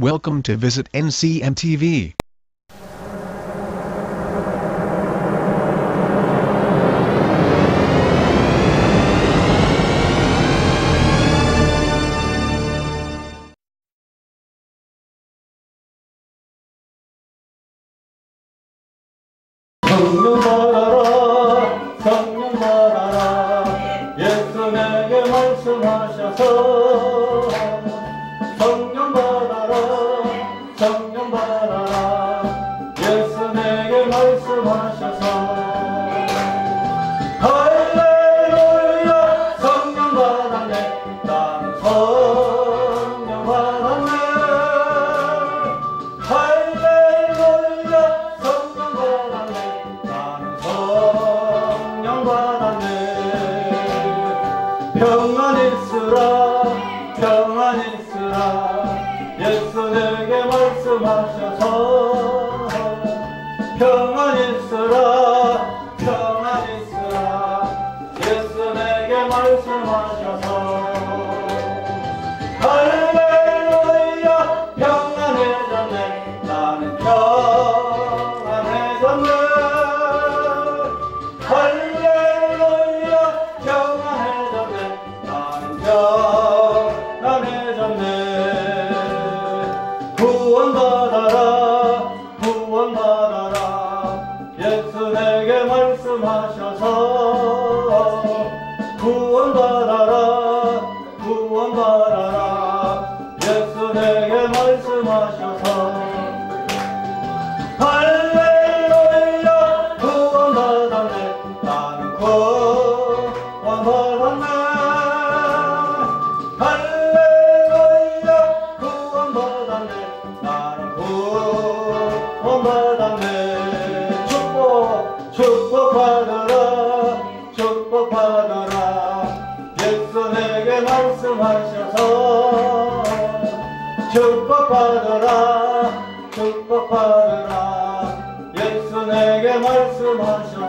Welcome to visit NCMTV. 성령 받아라 성령 받아라 예수 내게 말씀하셔서 성령 평안 있으라 예수 내게 말씀하셔서 평안 있으라 평안 있으라 예수 내게 말씀하셔서 말씀하셔서 축복받으라 축복받으라. 예수 내게 말씀하셔서 축복받으라 축복받으라. 예수 내게 말씀하셔서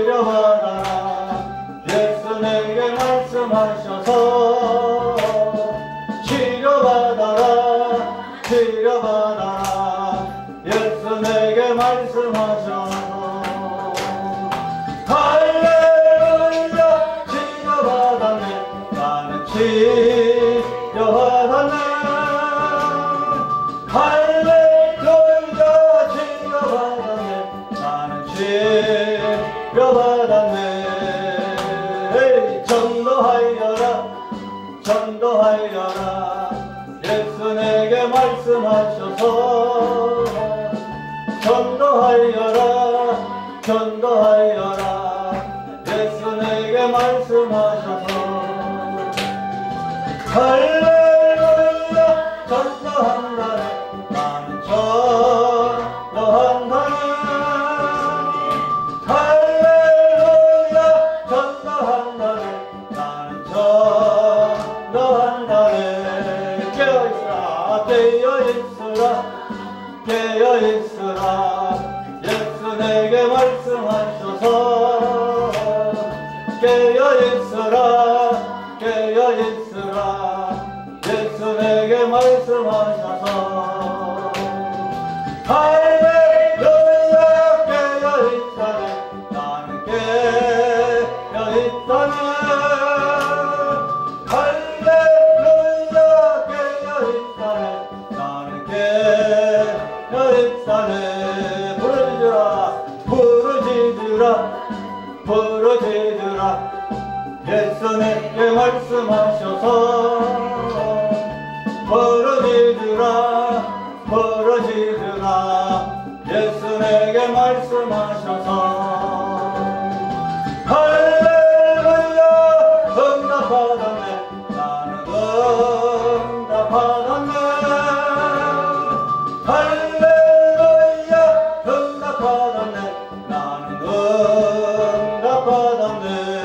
치료받아라. 예수 내게 말씀하셔서 치료받아라. 치료받아라. 예수 내게 말씀하셔서 할렐루야 치료받았네 나는 치료받았네 할렐루야 치료받았네 나는 치료받았네 에이, 전도하여라 전도하여라. 예수 내게 말씀하셔서 있으라 깨어 있으라 깨어 있으라. 예수 내게 말씀하셔서 깨어 있으라 깨어 있으라. 예수 내게 말씀하셔서 부르짖으라 예수 내게 말씀하셔서. 부르짖으라 부르짖으라 kapanandı